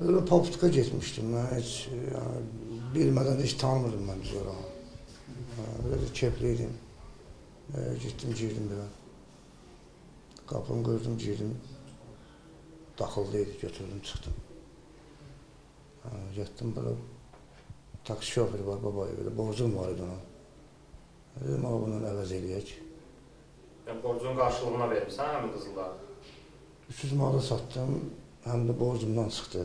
Böyle Paputka getmişdim. Mən heç yəni, bilmədən heç tanımırdım mən biz oranı. Belə də kepli idim. E, getdim, girdim belə. Qapını qırdım, girdim. Daxildə idi, götürdüm, çıxdım. Hə, getdim belə. Taksi şoförü var, baba belə. Borcum var idi ona. Dedim, "Ağa, bundan əvəz eləyək. Yəni borcun qarşılığına vermisən həmin qızılları. 300 manata satdım, hamda bo'g'zimdan siqdi